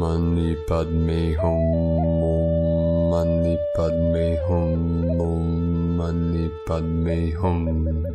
Mani Padme Hum Mani Padme Hum Mani Padme Hum.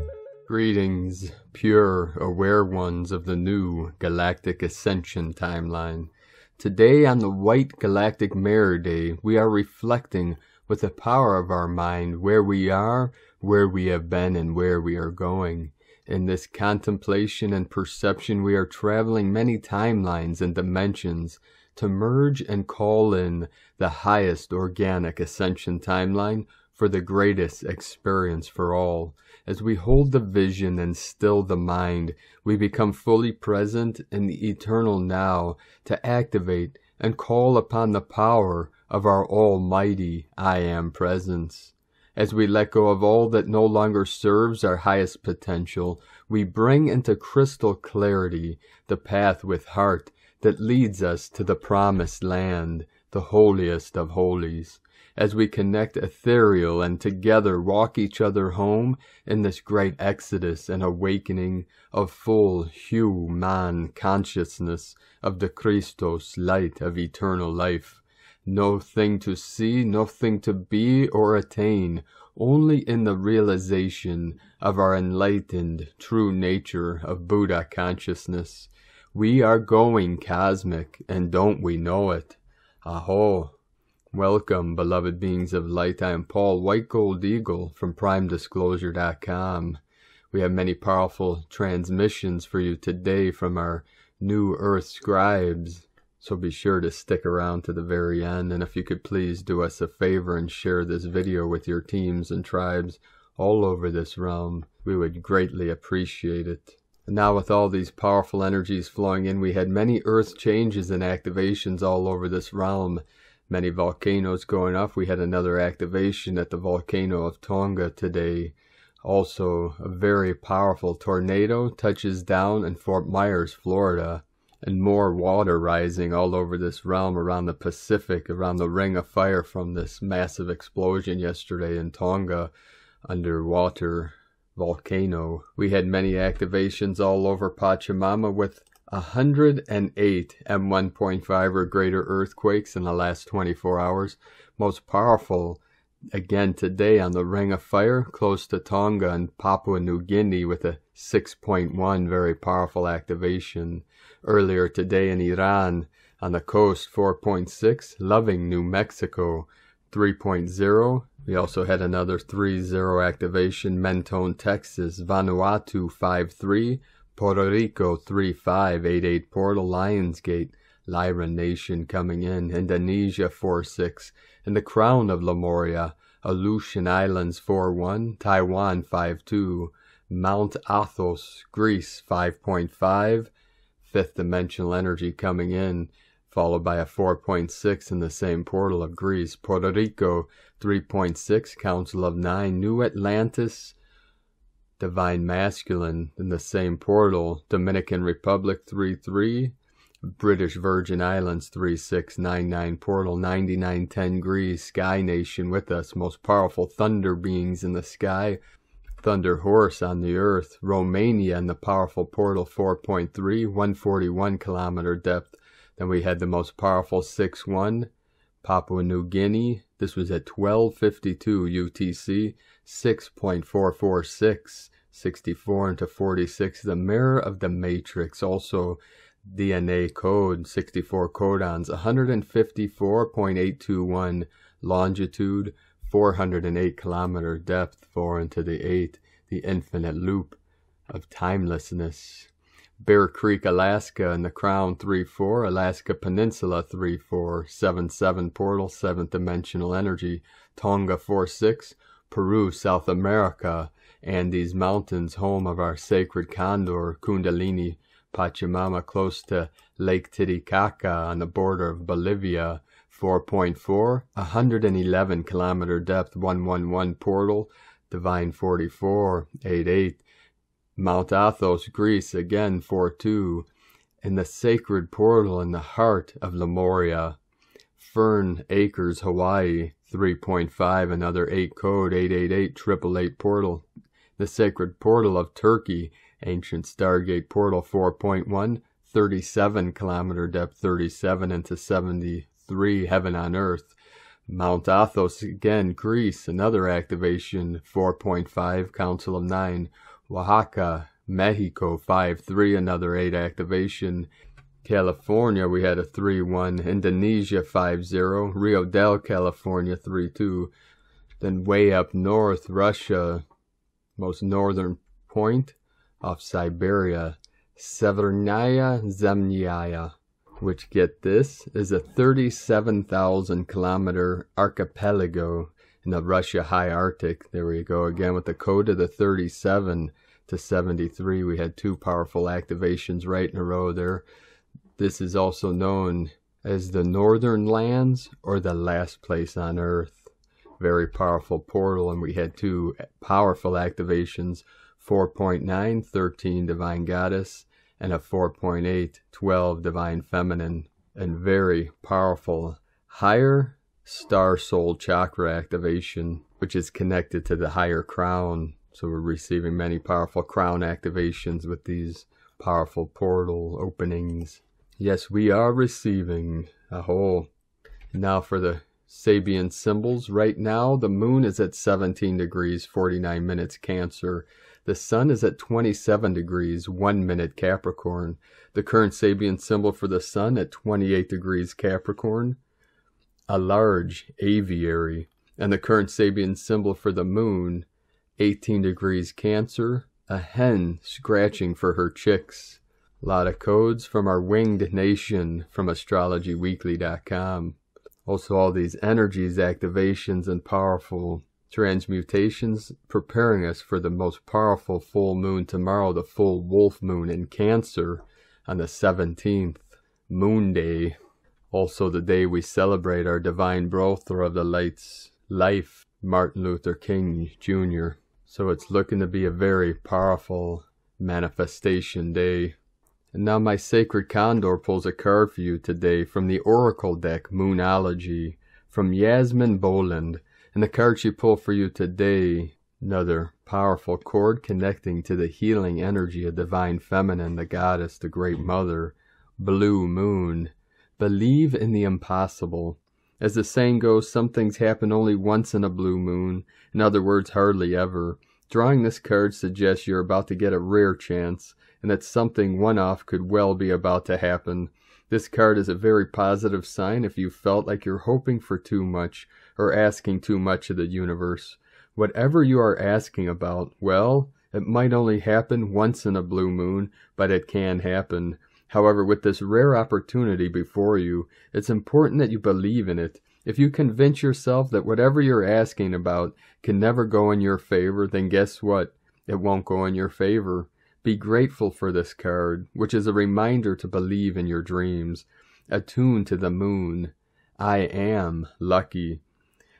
Greetings, pure, aware ones of the new galactic ascension timeline. Today, on the White Galactic Mirror Day, we are reflecting with the power of our mind where we are, where we have been, and where we are going. In this contemplation and perception, we are traveling many timelines and dimensions to merge and call in the highest organic ascension timeline for the greatest experience for all. As we hold the vision and still the mind, we become fully present in the eternal now to activate and call upon the power of our almighty I Am presence. As we let go of all that no longer serves our highest potential, we bring into crystal clarity the path with heart that leads us to the promised land, the holiest of holies. As we connect ethereal and together walk each other home in this great exodus and awakening of full human consciousness of the Christos light of eternal life no thing to see, nothing to be or attain, only in the realization of our enlightened true nature of Buddha consciousness. We are going cosmic, and don't we know it? Aho! Welcome, beloved beings of light. I am Paul White Gold Eagle from PrimeDisclosure.com. We have many powerful transmissions for you today from our New Earth scribes so be sure to stick around to the very end, and if you could please do us a favor and share this video with your teams and tribes all over this realm, we would greatly appreciate it. Now with all these powerful energies flowing in, we had many earth changes and activations all over this realm. Many volcanoes going off. We had another activation at the volcano of Tonga today. Also, a very powerful tornado touches down in Fort Myers, Florida and more water rising all over this realm around the Pacific, around the ring of fire from this massive explosion yesterday in Tonga underwater volcano. We had many activations all over Pachamama with 108 M1.5 or greater earthquakes in the last 24 hours. Most powerful again today on the Ring of Fire close to Tonga and Papua New Guinea with a 6.1 very powerful activation. Earlier today in Iran on the coast 4.6, Loving New Mexico 3.0. We also had another 3.0 activation, Mentone, Texas, Vanuatu 5.3, Puerto Rico 3.588 portal, Lionsgate, Lyra Nation coming in, Indonesia 4.6, and the crown of Lemuria, Aleutian Islands 4-1, Taiwan 5-2, Mount Athos, Greece 5.5, fifth dimensional energy coming in, followed by a 4.6 in the same portal of Greece, Puerto Rico 3.6, Council of Nine, New Atlantis, Divine Masculine in the same portal, Dominican Republic 3-3, British Virgin Islands 3699 Portal 9910 Greece. Sky Nation with us, most powerful thunder beings in the sky, Thunder Horse on the earth, Romania in the powerful Portal 4.3, 141 kilometer depth. Then we had the most powerful 6-1, Papua New Guinea. This was at 1252 UTC, 6.446, 64 into 46. The Mirror of the Matrix, also DNA code 64 codons 154.821 longitude 408 kilometer depth 4 into the 8 the infinite loop of timelessness Bear Creek, Alaska, and the Crown 3-4, Alaska Peninsula 3-4, 7-7 portal, 7th dimensional energy, Tonga 4-6, Peru, South America, Andes Mountains, home of our sacred condor, Kundalini Pachamama close to Lake Titicaca on the border of Bolivia, 4.4, 111 kilometer depth, 111 portal, Divine 44, 88, Mount Athos, Greece, again 4.2, in the sacred portal in the heart of Lemuria, Fern Acres, Hawaii, 3.5, another 8 code, 888, triple eight portal, the sacred portal of Turkey, Ancient Stargate Portal 4.1, 37 kilometer depth, 37 into 73, heaven on earth. Mount Athos again, Greece, another activation, 4.5, Council of Nine. Oaxaca, Mexico, 5-3, another 8 activation. California, we had a 3-1. Indonesia, 5-0. Rio Dell California, 3-2. Then way up north, Russia, most northern point of Siberia, Severnaya Zemlya, which get this is a 37,000 kilometer archipelago in the Russia high Arctic. There we go again with the code of the 37 to 73. We had two powerful activations right in a row there. This is also known as the Northern Lands or the last place on Earth very powerful portal, and we had two powerful activations 4.9, 13 Divine Goddess, and a 4.8, 12 Divine Feminine, and very powerful higher star soul chakra activation, which is connected to the higher crown. So we're receiving many powerful crown activations with these powerful portal openings. Yes, we are receiving a whole. Now for the Sabian symbols. Right now, the moon is at 17 degrees, 49 minutes Cancer. The sun is at 27 degrees, 1 minute Capricorn. The current Sabian symbol for the sun at 28 degrees Capricorn. A large aviary. And the current Sabian symbol for the moon, 18 degrees Cancer. A hen scratching for her chicks. A lot of codes from our winged nation from astrologyweekly.com. Also, all these energies, activations, and powerful transmutations preparing us for the most powerful full moon tomorrow, the full wolf moon in Cancer on the 17th, Moon Day. Also, the day we celebrate our divine brother of the light's life, Martin Luther King Jr. So, it's looking to be a very powerful manifestation day. And now my sacred condor pulls a card for you today from the Oracle deck Moonology from Yasmin Boland. And the card she pulled for you today, another powerful cord connecting to the healing energy of divine feminine, the goddess, the great mother, blue moon. Believe in the impossible. As the saying goes, some things happen only once in a blue moon, in other words, hardly ever. Drawing this card suggests you're about to get a rare chance, and that something one-off could well be about to happen. This card is a very positive sign if you felt like you're hoping for too much or asking too much of the universe. Whatever you are asking about, well, it might only happen once in a blue moon, but it can happen. However, with this rare opportunity before you, it's important that you believe in it. If you convince yourself that whatever you're asking about can never go in your favor, then guess what? It won't go in your favor. Be grateful for this card, which is a reminder to believe in your dreams. Attuned to the moon. I am lucky.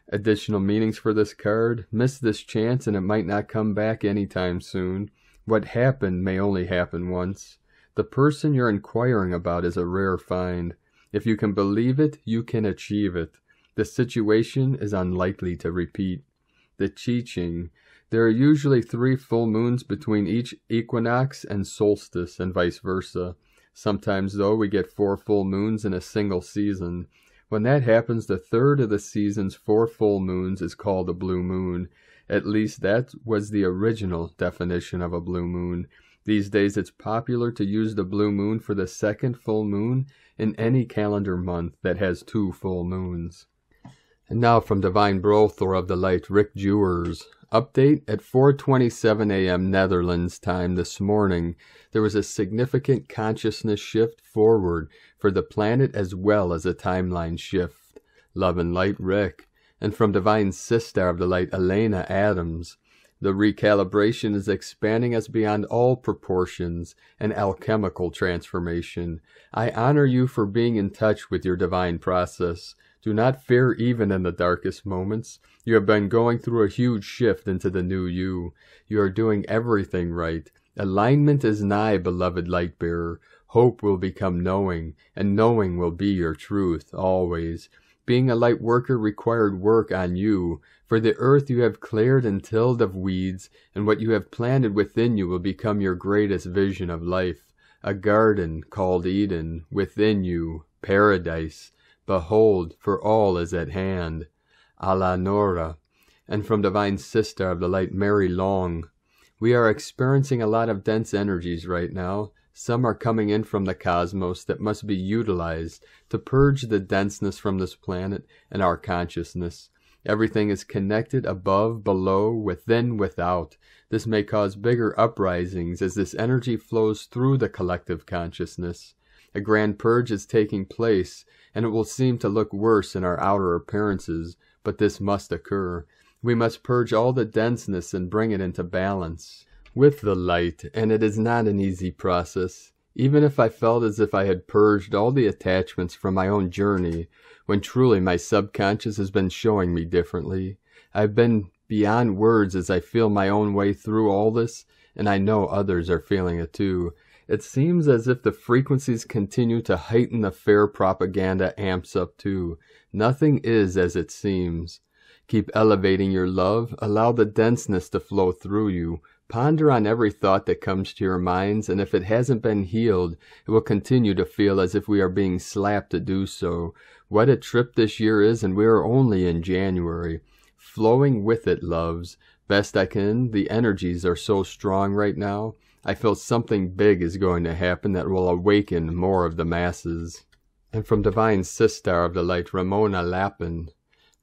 Additional meanings for this card. Miss this chance and it might not come back anytime soon. What happened may only happen once. The person you're inquiring about is a rare find. If you can believe it, you can achieve it. The situation is unlikely to repeat. The teaching there are usually three full moons between each equinox and solstice, and vice versa. Sometimes, though, we get four full moons in a single season. When that happens, the third of the season's four full moons is called a blue moon. At least that was the original definition of a blue moon. These days, it's popular to use the blue moon for the second full moon in any calendar month that has two full moons. And now from Divine Brother of the Light, Rick Jewers. Update at 4:27 a.m. Netherlands time this morning, there was a significant consciousness shift forward for the planet as well as a timeline shift. Love and light, Rick, and from Divine Sister of the Light, Elena Adams. The recalibration is expanding us beyond all proportions and alchemical transformation. I honor you for being in touch with your divine process. Do not fear even in the darkest moments. You have been going through a huge shift into the new you. You are doing everything right. Alignment is nigh, beloved light bearer. Hope will become knowing, and knowing will be your truth, always. Being a light worker required work on you. For the earth you have cleared and tilled of weeds, and what you have planted within you will become your greatest vision of life. a garden called Eden within you, paradise. Behold, for all is at hand. Ala Nora. And from Divine Sister of the Light, Mary Long. We are experiencing a lot of dense energies right now. Some are coming in from the cosmos that must be utilized to purge the denseness from this planet and our consciousness. Everything is connected above, below, within, without. This may cause bigger uprisings as this energy flows through the collective consciousness. A grand purge is taking place, and it will seem to look worse in our outer appearances, but this must occur. We must purge all the denseness and bring it into balance with the light, and it is not an easy process. Even if I felt as if I had purged all the attachments from my own journey, when truly my subconscious has been showing me differently. I've been beyond words as I feel my own way through all this, and I know others are feeling it too. It seems as if the frequencies continue to heighten the fair propaganda amps up too. Nothing is as it seems. Keep elevating your love, allow the denseness to flow through you, Ponder on every thought that comes to your minds, and if it hasn't been healed, it will continue to feel as if we are being slapped to do so. What a trip this year is, and we are only in January. Flowing with it, loves. Best I can, the energies are so strong right now. I feel something big is going to happen that will awaken more of the masses. And from Divine Sister of the Light, Ramona Lappin,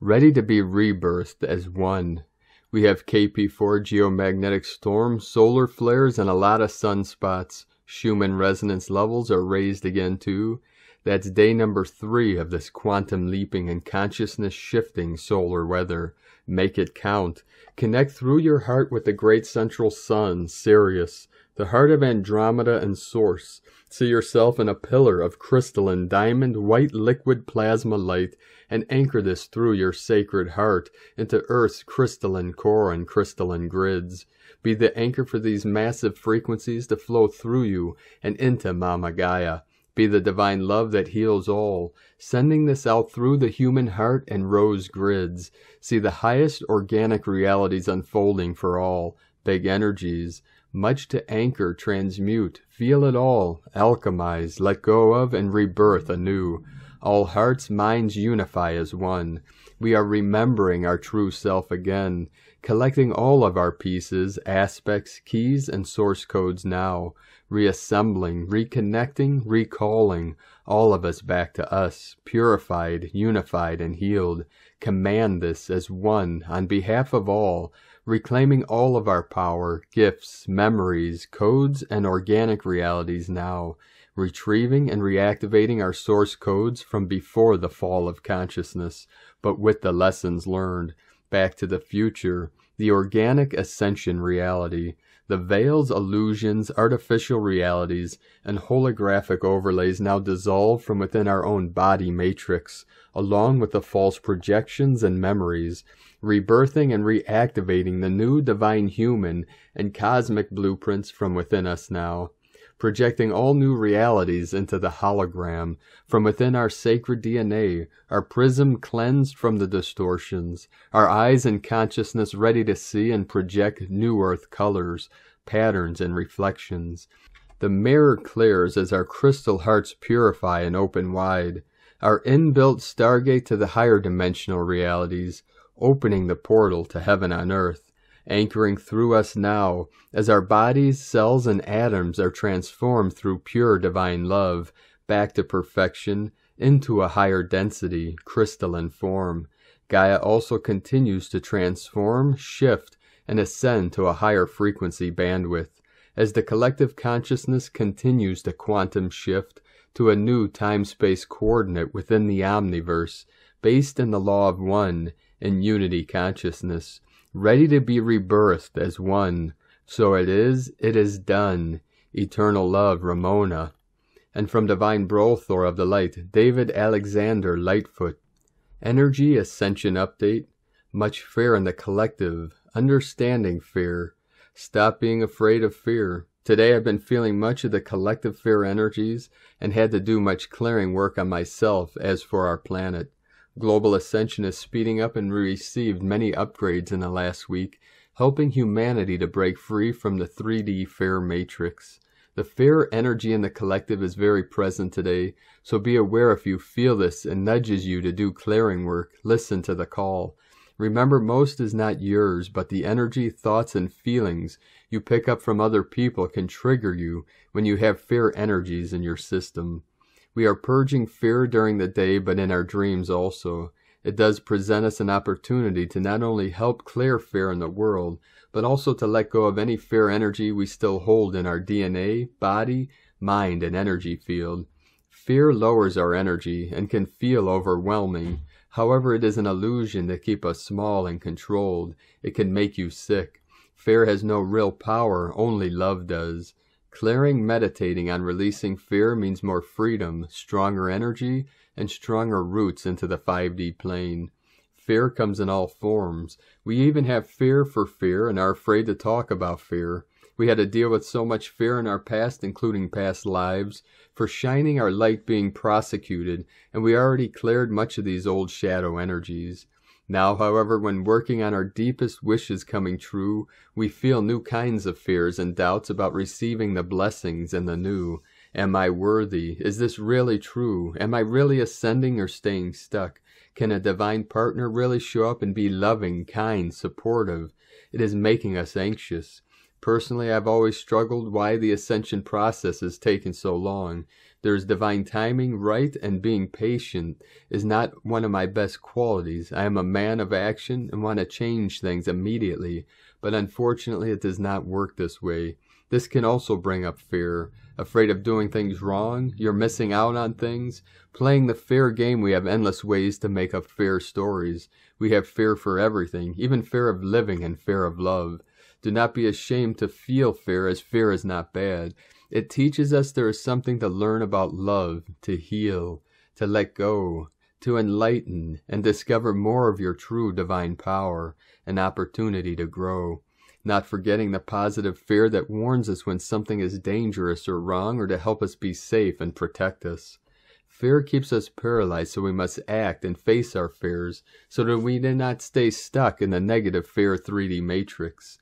ready to be rebirthed as one. We have KP4 geomagnetic storm, solar flares, and a lot of sunspots. Schumann resonance levels are raised again too. That's day number three of this quantum leaping and consciousness shifting solar weather. Make it count. Connect through your heart with the great central sun, Sirius, the heart of Andromeda and Source. See yourself in a pillar of crystalline diamond white liquid plasma light and anchor this through your sacred heart into Earth's crystalline core and crystalline grids. Be the anchor for these massive frequencies to flow through you and into Mama Gaia. Be the divine love that heals all, sending this out through the human heart and rose grids. See the highest organic realities unfolding for all, big energies, much to anchor, transmute, feel it all, alchemize, let go of, and rebirth anew. All hearts, minds unify as one. We are remembering our true self again, collecting all of our pieces, aspects, keys, and source codes now, reassembling, reconnecting, recalling, all of us back to us, purified, unified, and healed. Command this as one on behalf of all, reclaiming all of our power, gifts, memories, codes, and organic realities now retrieving and reactivating our source codes from before the fall of consciousness, but with the lessons learned, back to the future, the organic ascension reality, the veils, illusions, artificial realities, and holographic overlays now dissolve from within our own body matrix, along with the false projections and memories, rebirthing and reactivating the new divine human and cosmic blueprints from within us now projecting all new realities into the hologram. From within our sacred DNA, our prism cleansed from the distortions, our eyes and consciousness ready to see and project new earth colors, patterns, and reflections. The mirror clears as our crystal hearts purify and open wide, our inbuilt stargate to the higher dimensional realities, opening the portal to heaven on earth anchoring through us now, as our bodies, cells, and atoms are transformed through pure divine love back to perfection into a higher density, crystalline form. Gaia also continues to transform, shift, and ascend to a higher frequency bandwidth as the collective consciousness continues to quantum shift to a new time-space coordinate within the omniverse based in the law of one and unity consciousness ready to be rebirthed as one. So it is, it is done. Eternal love, Ramona. And from Divine Brothor of the Light, David Alexander Lightfoot. Energy Ascension Update. Much fear in the collective. Understanding fear. Stop being afraid of fear. Today I've been feeling much of the collective fear energies and had to do much clearing work on myself as for our planet. Global Ascension is speeding up and received many upgrades in the last week, helping humanity to break free from the 3D fear matrix. The fear energy in the collective is very present today, so be aware if you feel this and nudges you to do clearing work. Listen to the call. Remember, most is not yours, but the energy, thoughts, and feelings you pick up from other people can trigger you when you have fear energies in your system. We are purging fear during the day, but in our dreams also. It does present us an opportunity to not only help clear fear in the world, but also to let go of any fear energy we still hold in our DNA, body, mind, and energy field. Fear lowers our energy and can feel overwhelming. However, it is an illusion to keep us small and controlled. It can make you sick. Fear has no real power, only love does. Clearing, meditating on releasing fear means more freedom, stronger energy, and stronger roots into the 5D plane. Fear comes in all forms. We even have fear for fear and are afraid to talk about fear. We had to deal with so much fear in our past, including past lives, for shining our light being prosecuted, and we already cleared much of these old shadow energies. Now, however, when working on our deepest wishes coming true, we feel new kinds of fears and doubts about receiving the blessings and the new. Am I worthy? Is this really true? Am I really ascending or staying stuck? Can a divine partner really show up and be loving, kind, supportive? It is making us anxious. Personally, I've always struggled why the ascension process has taken so long. There is divine timing, right, and being patient is not one of my best qualities. I am a man of action and want to change things immediately, but unfortunately it does not work this way. This can also bring up fear afraid of doing things wrong, you're missing out on things. Playing the fear game, we have endless ways to make up fear stories. We have fear for everything, even fear of living and fear of love. Do not be ashamed to feel fear, as fear is not bad. It teaches us there is something to learn about love, to heal, to let go, to enlighten, and discover more of your true divine power, an opportunity to grow not forgetting the positive fear that warns us when something is dangerous or wrong or to help us be safe and protect us. Fear keeps us paralyzed, so we must act and face our fears so that we do not stay stuck in the negative fear 3D matrix.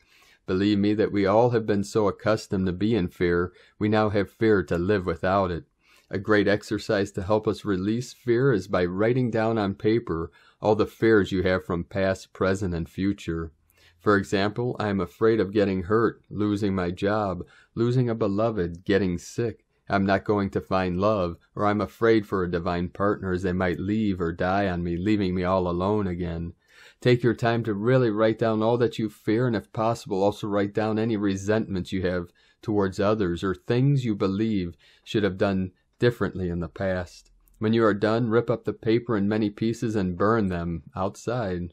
Believe me that we all have been so accustomed to be in fear, we now have fear to live without it. A great exercise to help us release fear is by writing down on paper all the fears you have from past, present, and future. For example, I am afraid of getting hurt, losing my job, losing a beloved, getting sick. I'm not going to find love, or I'm afraid for a divine partner as they might leave or die on me, leaving me all alone again. Take your time to really write down all that you fear, and if possible, also write down any resentments you have towards others or things you believe should have done differently in the past. When you are done, rip up the paper in many pieces and burn them outside.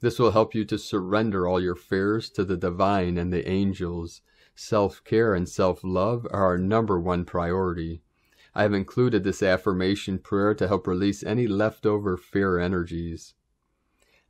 This will help you to surrender all your fears to the divine and the angels. Self-care and self-love are our number one priority. I have included this affirmation prayer to help release any leftover fear energies.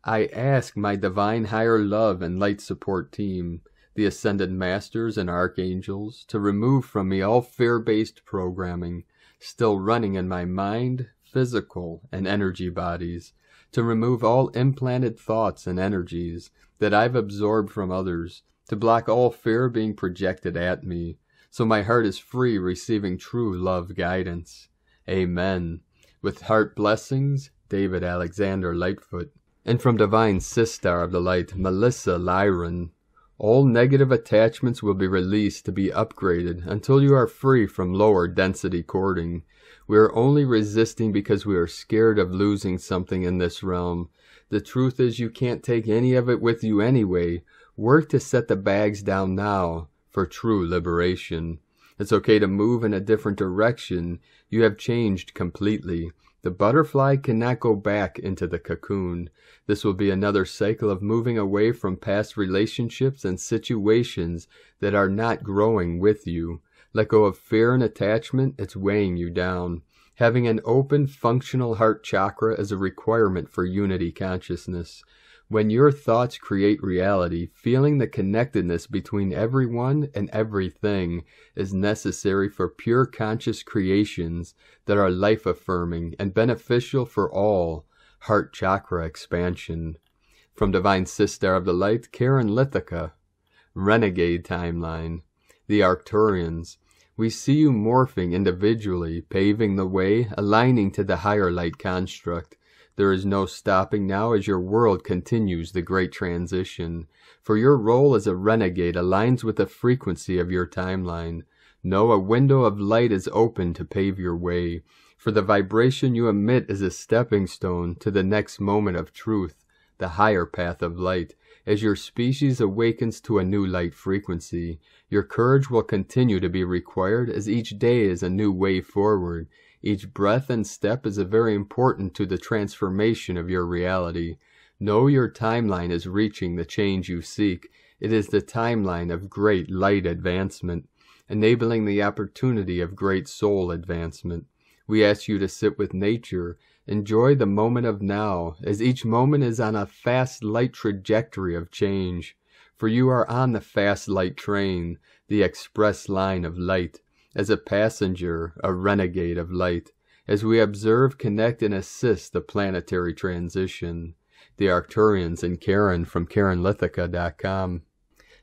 I ask my divine higher love and light support team, the ascended masters and archangels, to remove from me all fear-based programming still running in my mind, physical, and energy bodies, to remove all implanted thoughts and energies that I've absorbed from others, to block all fear being projected at me, so my heart is free receiving true love guidance. Amen. With heart blessings, David Alexander Lightfoot. And from Divine Sistar of the Light, Melissa Lyron. All negative attachments will be released to be upgraded until you are free from lower density cording. We are only resisting because we are scared of losing something in this realm. The truth is you can't take any of it with you anyway. Work to set the bags down now for true liberation. It's okay to move in a different direction. You have changed completely. The butterfly cannot go back into the cocoon. This will be another cycle of moving away from past relationships and situations that are not growing with you. Let go of fear and attachment, it's weighing you down. Having an open, functional heart chakra is a requirement for unity consciousness. When your thoughts create reality, feeling the connectedness between everyone and everything is necessary for pure conscious creations that are life affirming and beneficial for all. Heart chakra expansion. From Divine Sister of the Light, Karen Lithica. Renegade Timeline the Arcturians. We see you morphing individually, paving the way, aligning to the higher light construct. There is no stopping now as your world continues the great transition. For your role as a renegade aligns with the frequency of your timeline. No, a window of light is open to pave your way. For the vibration you emit is a stepping stone to the next moment of truth, the higher path of light. As your species awakens to a new light frequency, your courage will continue to be required as each day is a new way forward. Each breath and step is very important to the transformation of your reality. Know your timeline is reaching the change you seek. It is the timeline of great light advancement, enabling the opportunity of great soul advancement. We ask you to sit with nature Enjoy the moment of now, as each moment is on a fast light trajectory of change. For you are on the fast light train, the express line of light, as a passenger, a renegade of light, as we observe, connect, and assist the planetary transition. The Arcturians and Karen from KarenLithica.com.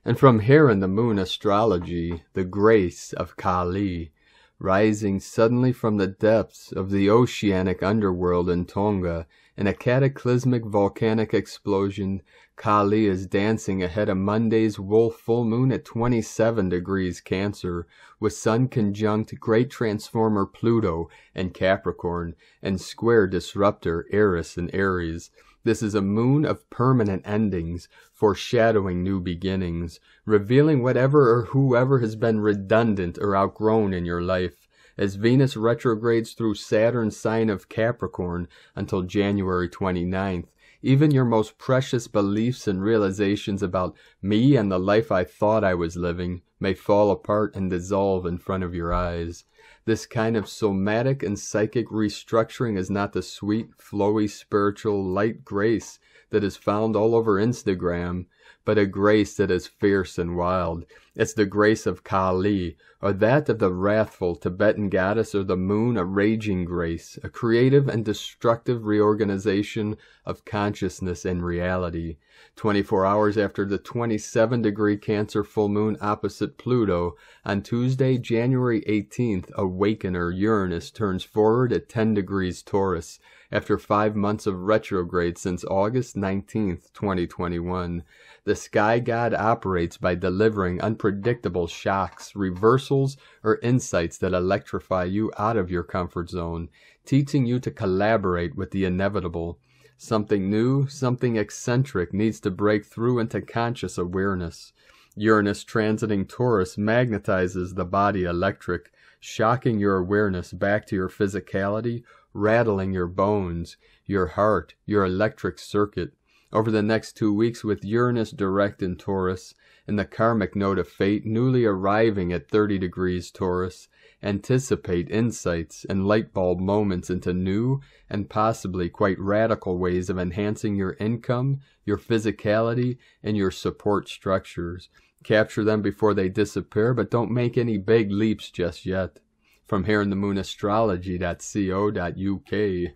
And from Hare in the Moon astrology, the grace of Kali, rising suddenly from the depths of the oceanic underworld in Tonga in a cataclysmic volcanic explosion, Kali is dancing ahead of Monday's wolf full moon at 27 degrees Cancer, with Sun conjunct great transformer Pluto and Capricorn, and square disruptor Eris and Aries. This is a moon of permanent endings, foreshadowing new beginnings, revealing whatever or whoever has been redundant or outgrown in your life. As Venus retrogrades through Saturn's sign of Capricorn until January 29th, even your most precious beliefs and realizations about me and the life I thought I was living may fall apart and dissolve in front of your eyes. This kind of somatic and psychic restructuring is not the sweet, flowy, spiritual, light grace that is found all over Instagram, but a grace that is fierce and wild. It's the grace of Kali, or that of the wrathful Tibetan goddess, or the moon, a raging grace, a creative and destructive reorganization of consciousness and reality. 24 hours after the 27 degree Cancer full moon opposite Pluto, on Tuesday, January 18th, Awakener Uranus turns forward at 10 degrees Taurus after five months of retrograde since August 19th, 2021. The sky god operates by delivering unpredictable shocks, reversals, or insights that electrify you out of your comfort zone, teaching you to collaborate with the inevitable. Something new, something eccentric needs to break through into conscious awareness. Uranus transiting Taurus magnetizes the body electric, shocking your awareness back to your physicality, rattling your bones, your heart, your electric circuit over the next two weeks with Uranus direct in Taurus and the karmic node of fate newly arriving at 30 degrees Taurus, anticipate insights and light bulb moments into new and possibly quite radical ways of enhancing your income, your physicality, and your support structures. Capture them before they disappear, but don't make any big leaps just yet. From Hare in the Moon astrology.co.uk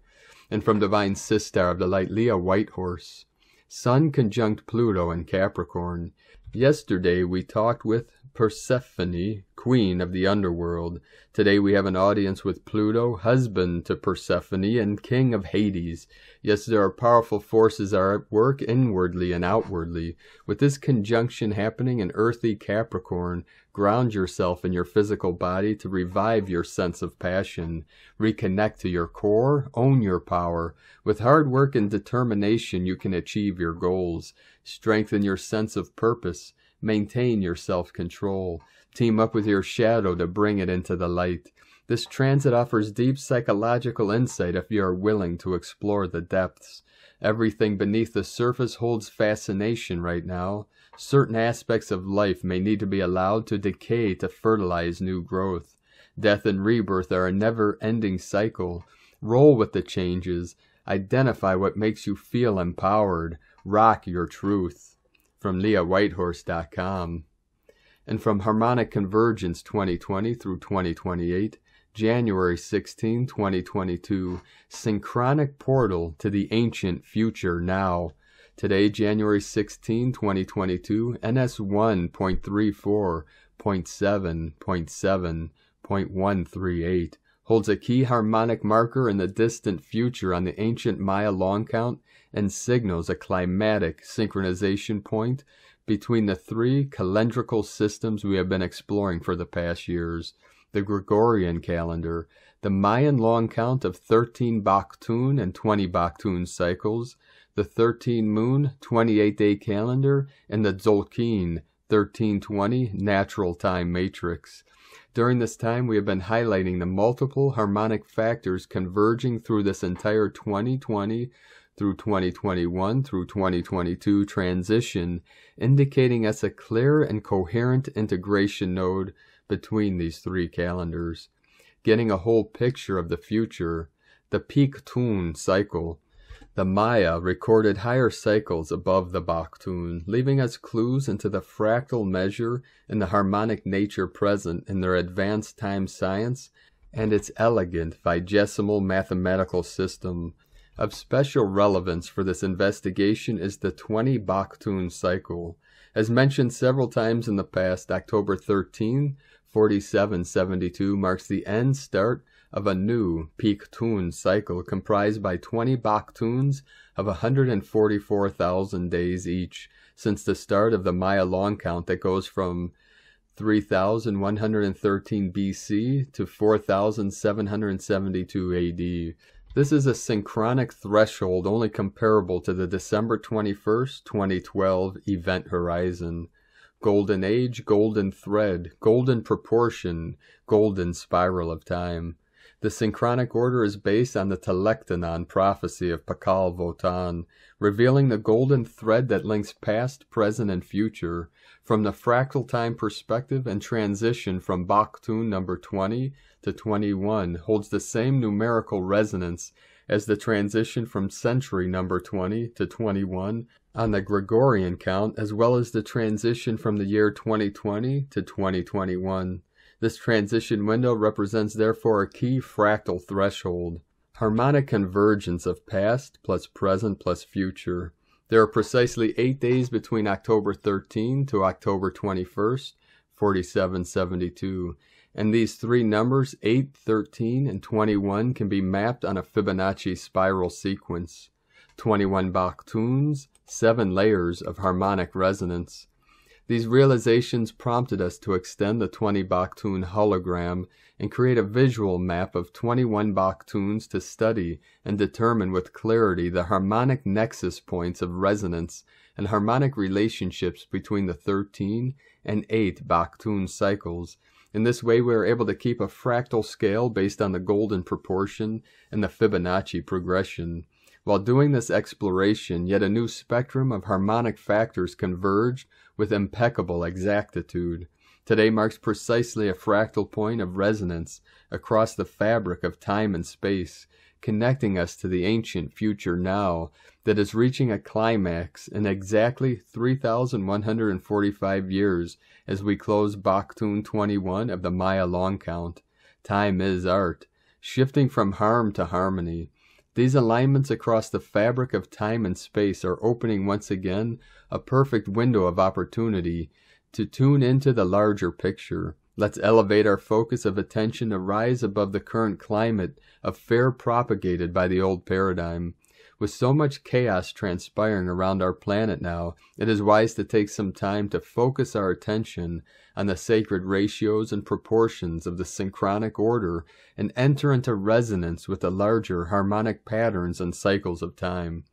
and from Divine Sister of the Light Leah Whitehorse. Sun conjunct Pluto in Capricorn. Yesterday we talked with Persephone, queen of the underworld. Today we have an audience with Pluto, husband to Persephone and king of Hades. Yes, there are powerful forces are at work inwardly and outwardly. With this conjunction happening in earthy Capricorn, ground yourself in your physical body to revive your sense of passion. Reconnect to your core, own your power. With hard work and determination, you can achieve your goals. Strengthen your sense of purpose. Maintain your self control. Team up with your shadow to bring it into the light. This transit offers deep psychological insight if you are willing to explore the depths. Everything beneath the surface holds fascination right now. Certain aspects of life may need to be allowed to decay to fertilize new growth. Death and rebirth are a never ending cycle. Roll with the changes. Identify what makes you feel empowered. Rock your truth from leahwhitehorse.com. And from Harmonic Convergence 2020 through 2028, January 16, 2022, Synchronic Portal to the Ancient Future Now. Today, January 16, 2022, NS 1.34.7.7 0.138, holds a key harmonic marker in the distant future on the ancient Maya long count and signals a climatic synchronization point between the three calendrical systems we have been exploring for the past years the Gregorian calendar, the Mayan long count of 13 Baktun and 20 Baktun cycles, the 13 moon 28 day calendar, and the Tzolk'in 1320 natural time matrix. During this time, we have been highlighting the multiple harmonic factors converging through this entire 2020 through 2021 through 2022 transition, indicating us a clear and coherent integration node between these three calendars. Getting a whole picture of the future, the Piktun cycle, the Maya recorded higher cycles above the Baktun, leaving us clues into the fractal measure and the harmonic nature present in their advanced time science and its elegant vigesimal mathematical system. Of special relevance for this investigation is the 20 Baktun cycle. As mentioned several times in the past, October 13, 4772 marks the end start of a new Piktun cycle comprised by 20 Baktuns of 144,000 days each since the start of the Maya long count that goes from 3113 BC to 4772 AD. This is a synchronic threshold only comparable to the December 21st, 2012 event horizon. Golden age, golden thread, golden proportion, golden spiral of time. The synchronic order is based on the Telektonon prophecy of Pakal Votan, revealing the golden thread that links past, present, and future from the fractal time perspective and transition from Baktun number 20 to 21 holds the same numerical resonance as the transition from century number 20 to 21 on the Gregorian count, as well as the transition from the year 2020 to 2021. This transition window represents therefore a key fractal threshold, harmonic convergence of past plus present plus future. There are precisely eight days between October 13 to October 21st, 4772, and these three numbers, 8, 13, and 21, can be mapped on a Fibonacci spiral sequence. 21 Baktuns, seven layers of harmonic resonance. These realizations prompted us to extend the 20 Baktun hologram and create a visual map of 21 Baktuns to study and determine with clarity the harmonic nexus points of resonance and harmonic relationships between the 13 and 8 Baktun cycles. In this way, we are able to keep a fractal scale based on the golden proportion and the Fibonacci progression. While doing this exploration, yet a new spectrum of harmonic factors converged with impeccable exactitude. Today marks precisely a fractal point of resonance across the fabric of time and space, connecting us to the ancient future now that is reaching a climax in exactly 3,145 years as we close Baktun 21 of the Maya long count. Time is art, shifting from harm to harmony, these alignments across the fabric of time and space are opening once again a perfect window of opportunity to tune into the larger picture. Let's elevate our focus of attention to rise above the current climate of fear propagated by the old paradigm. With so much chaos transpiring around our planet now, it is wise to take some time to focus our attention on the sacred ratios and proportions of the synchronic order and enter into resonance with the larger harmonic patterns and cycles of time.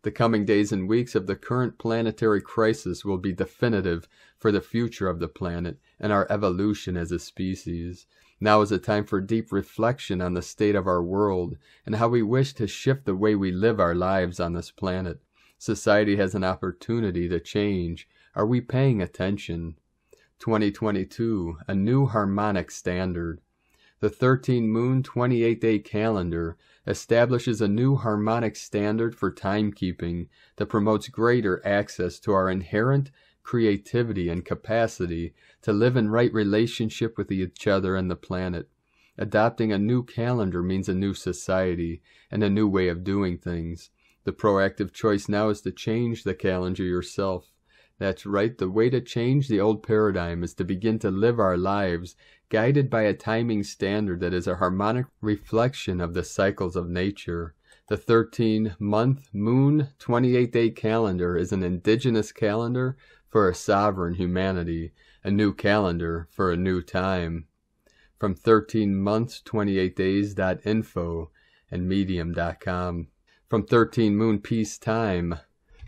The coming days and weeks of the current planetary crisis will be definitive for the future of the planet and our evolution as a species. Now is a time for deep reflection on the state of our world and how we wish to shift the way we live our lives on this planet. Society has an opportunity to change. Are we paying attention? 2022, a new harmonic standard. The 13 moon 28 day calendar establishes a new harmonic standard for timekeeping that promotes greater access to our inherent creativity, and capacity to live in right relationship with each other and the planet. Adopting a new calendar means a new society and a new way of doing things. The proactive choice now is to change the calendar yourself. That's right, the way to change the old paradigm is to begin to live our lives guided by a timing standard that is a harmonic reflection of the cycles of nature. The 13 month moon 28 day calendar is an indigenous calendar for a sovereign humanity, a new calendar for a new time. From 13 months 28 days.info and medium.com. From 13 moon peace time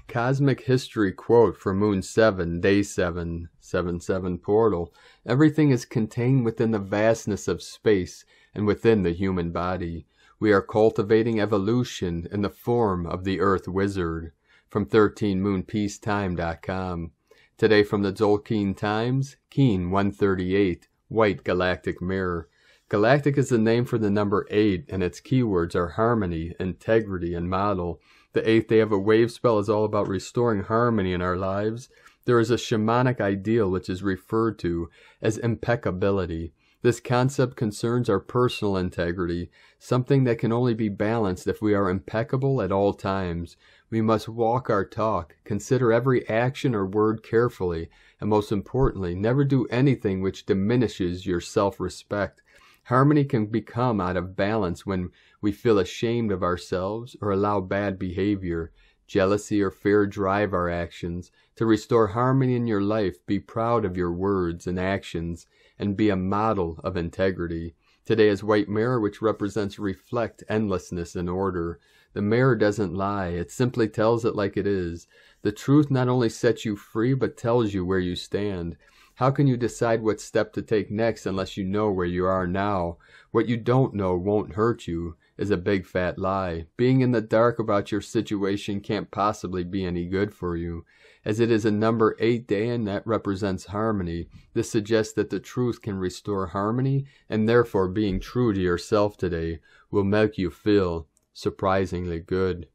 Cosmic History quote for Moon 7, Day 7, 7 7 portal. Everything is contained within the vastness of space and within the human body. We are cultivating evolution in the form of the Earth Wizard. From 13moonpeacetime.com. Today from the Tzolk'in Times, Kin 138, White Galactic Mirror. Galactic is the name for the number 8, and its keywords are harmony, integrity, and model. The eighth day of a wave spell is all about restoring harmony in our lives. There is a shamanic ideal which is referred to as impeccability. This concept concerns our personal integrity, something that can only be balanced if we are impeccable at all times. We must walk our talk, consider every action or word carefully, and most importantly, never do anything which diminishes your self respect. Harmony can become out of balance when we feel ashamed of ourselves or allow bad behavior, jealousy or fear drive our actions. To restore harmony in your life, be proud of your words and actions and be a model of integrity. Today is white mirror, which represents reflect, endlessness, and order. The mirror doesn't lie, it simply tells it like it is. The truth not only sets you free, but tells you where you stand. How can you decide what step to take next unless you know where you are now? What you don't know won't hurt you is a big fat lie. Being in the dark about your situation can't possibly be any good for you. As it is a number 8 day and that represents harmony, this suggests that the truth can restore harmony and therefore being true to yourself today will make you feel surprisingly good.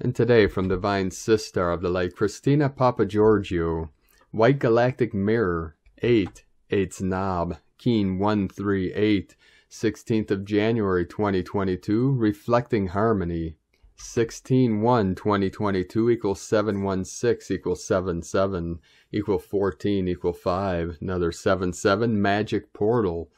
And today from Divine Sister of the Light, Christina Papageorgiou, White Galactic Mirror, 8, 8's knob, Kin 138, 16th of January 2022, Reflecting Harmony. 16 1 2022 equals 716 equals 77 equal 14 equal 5 another 7 7 magic portal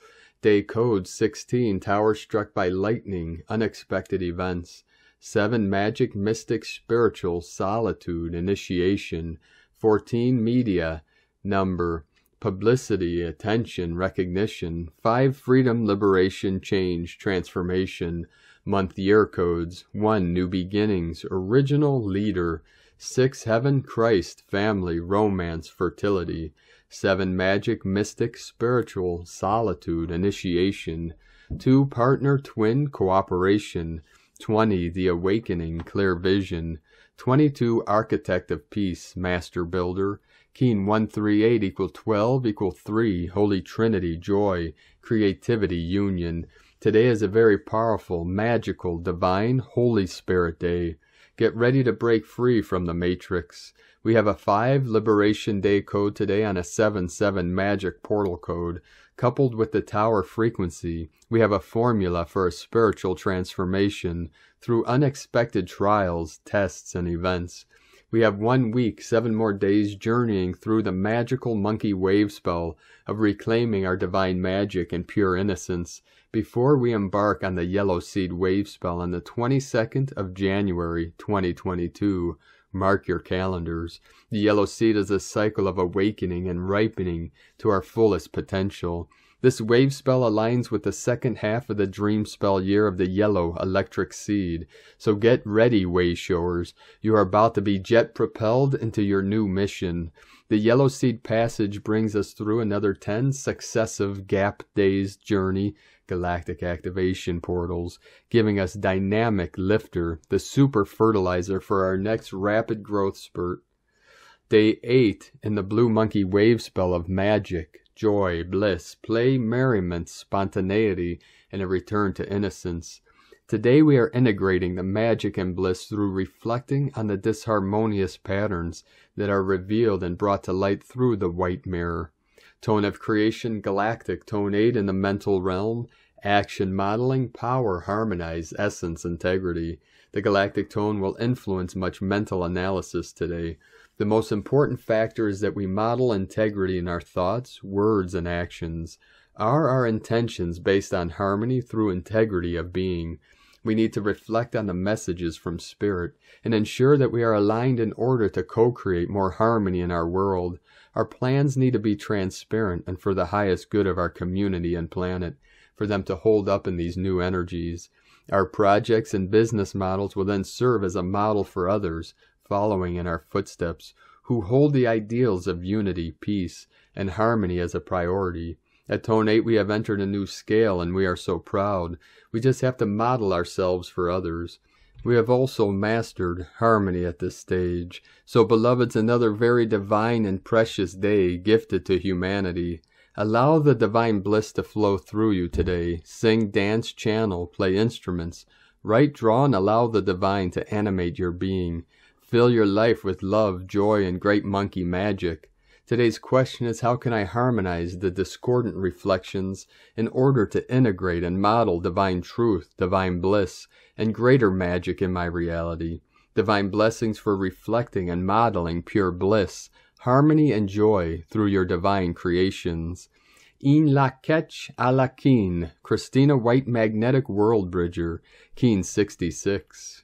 day code 16 tower struck by lightning unexpected events. 7 magic mystic spiritual solitude initiation. 14 media number publicity attention recognition. 5 freedom liberation change transformation. Month year codes 1 new beginnings. Original leader 6 heaven christ family romance fertility 7 magic mystic spiritual solitude initiation 2 partner twin cooperation 20 the awakening clear vision 22 architect of peace master builder Kin 138 equal 12 equal 3 holy trinity joy creativity union. Today is a very powerful magical divine holy spirit day. Get ready to break free from the matrix we have a 5 liberation day code today on a 7 7 magic portal code coupled with the tower frequency we have a formula for a spiritual transformation through unexpected trials, tests, and events. We have one week, seven more days journeying through the magical monkey wave spell of reclaiming our divine magic and pure innocence before we embark on the yellow seed wave spell on the 22nd of January 2022. Mark your calendars. The yellow seed is a cycle of awakening and ripening to our fullest potential. This wave spell aligns with the second half of the dream spell year of the yellow electric seed. So get ready, wayshowers. You are about to be jet propelled into your new mission. The yellow seed passage brings us through another 10 successive gap days journey galactic activation portals, giving us dynamic lifter, the super fertilizer for our next rapid growth spurt. Day 8 in the blue monkey wave spell of magic, joy, bliss, play, merriment, spontaneity, and a return to innocence. Today we are integrating the magic and bliss through reflecting on the disharmonious patterns that are revealed and brought to light through the white mirror. Tone of creation, galactic, tone 8 in the mental realm, action modeling, power, harmonize, essence, integrity. The galactic tone will influence much mental analysis today. The most important factor is that we model integrity in our thoughts, words, and actions. Are our intentions based on harmony through integrity of being? We need to reflect on the messages from Spirit and ensure that we are aligned in order to co create more harmony in our world. Our plans need to be transparent and for the highest good of our community and planet, for them to hold up in these new energies. Our projects and business models will then serve as a model for others, following in our footsteps, who hold the ideals of unity, peace, and harmony as a priority. At Tone 8, we have entered a new scale and we are so proud. We just have to model ourselves for others. We have also mastered harmony at this stage. So, beloveds, another very divine and precious day gifted to humanity. Allow the divine bliss to flow through you today. Sing, dance, channel, play instruments. Write, draw, and allow the divine to animate your being. Fill your life with love, joy, and great monkey magic. Today's question is how can I harmonize the discordant reflections in order to integrate and model divine truth, divine bliss, and greater magic in my reality? Divine blessings for reflecting and modeling pure bliss, harmony, and joy through your divine creations. In Lak'ech Ala K'in, Christina White Magnetic World Bridger, Kin 66.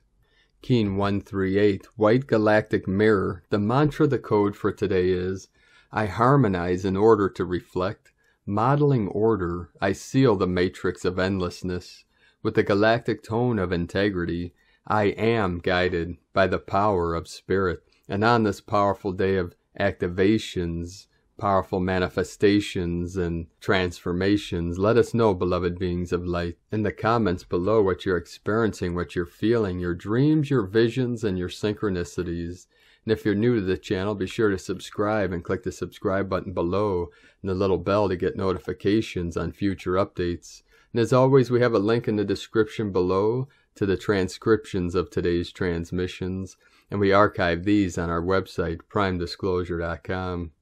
Keen 138, White Galactic Mirror. The mantra, the code for today is I harmonize in order to reflect. Modeling order, I seal the matrix of endlessness. With the galactic tone of integrity, I am guided by the power of spirit. And on this powerful day of activations, powerful manifestations, and transformations, let us know, beloved beings of light, in the comments below what you're experiencing, what you're feeling, your dreams, your visions, and your synchronicities. And if you're new to the channel, be sure to subscribe and click the subscribe button below and the little bell to get notifications on future updates. And as always, we have a link in the description below to the transcriptions of today's transmissions, and we archive these on our website, primedisclosure.com.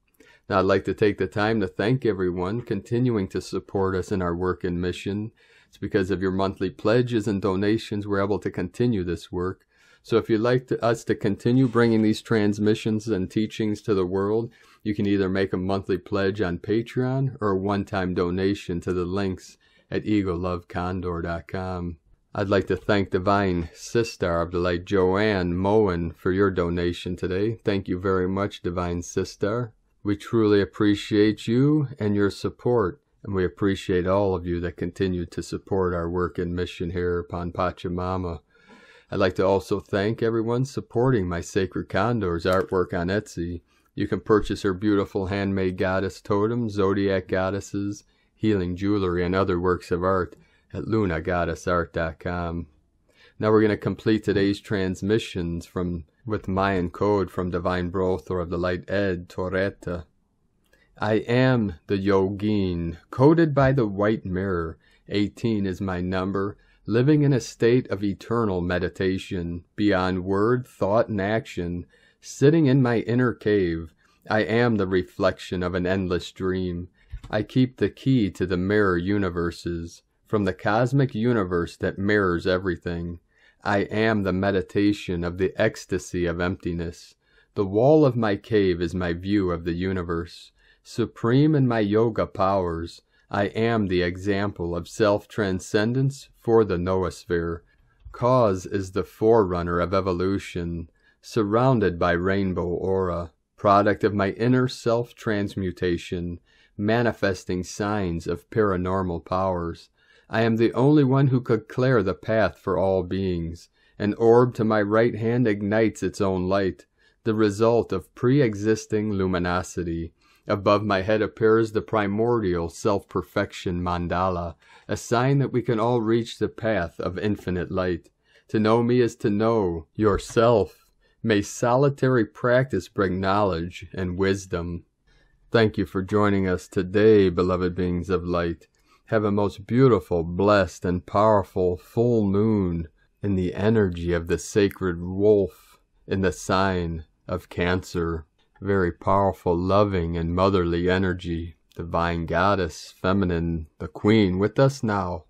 Now, I'd like to take the time to thank everyone continuing to support us in our work and mission. It's because of your monthly pledges and donations we're able to continue this work. So if you'd like to, us to continue bringing these transmissions and teachings to the world, you can either make a monthly pledge on Patreon or a one-time donation to the links at egolovecondor.com. I'd like to thank Divine Sister of the Light Joanne Moen for your donation today. Thank you very much, Divine Sister. We truly appreciate you and your support, and we appreciate all of you that continue to support our work and mission here upon Pachamama. I'd like to also thank everyone supporting my Sacred Condors artwork on Etsy. You can purchase her beautiful handmade goddess totems, zodiac goddesses, healing jewelry, and other works of art at lunagoddessart.com. Now we're going to complete today's transmissions from with Mayan code from Divine Brothor of the Light Ed Torreta. I am the Yogin, coded by the white mirror. 18 is my number living in a state of eternal meditation, beyond word, thought, and action, sitting in my inner cave, I am the reflection of an endless dream. I keep the key to the mirror universes, from the cosmic universe that mirrors everything. I am the meditation of the ecstasy of emptiness. The wall of my cave is my view of the universe. Supreme in my yoga powers, I am the example of self-transcendence for the noosphere. Cause is the forerunner of evolution, surrounded by rainbow aura, product of my inner self-transmutation, manifesting signs of paranormal powers. I am the only one who could clear the path for all beings. An orb to my right hand ignites its own light, the result of pre-existing luminosity. Above my head appears the primordial self-perfection mandala, a sign that we can all reach the path of infinite light. To know me is to know yourself. May solitary practice bring knowledge and wisdom. Thank you for joining us today, beloved beings of light. Have a most beautiful, blessed, and powerful full moon in the energy of the sacred wolf in the sign of Cancer very powerful, loving, and motherly energy. Divine Goddess, Feminine, the Queen, with us now.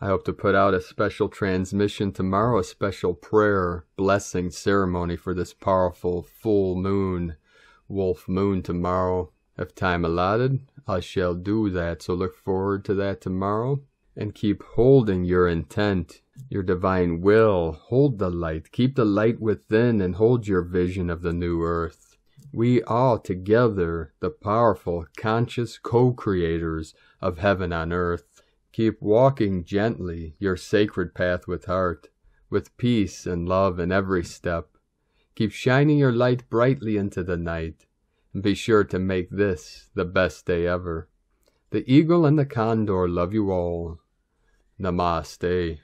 I hope to put out a special transmission tomorrow, a special prayer, blessing ceremony for this powerful full moon, wolf moon tomorrow. If time allotted, I shall do that, so look forward to that tomorrow and keep holding your intent, your divine will. Hold the light, keep the light within, and hold your vision of the new earth. We are together the powerful, conscious co creators of heaven on earth. Keep walking gently your sacred path with heart, with peace and love in every step. Keep shining your light brightly into the night, be sure to make this the best day ever. The eagle and the condor love you all. Namaste.